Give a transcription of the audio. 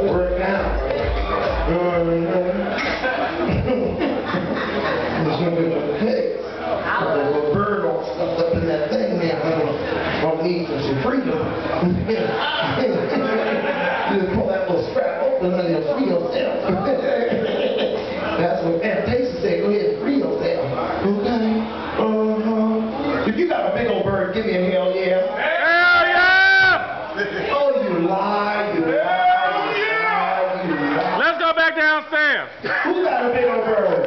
Work out. Bird all stuffed up in that thing now. Don't need for some freedom. Just pull that little strap open and you'll free yourself. That's what Aunt Daisy said. Go ahead and free yourself. Okay. If you got a big old bird, give me a hell yeah lie, you lie, you lie, you lie. Let's go back downstairs. Who got a big old bird?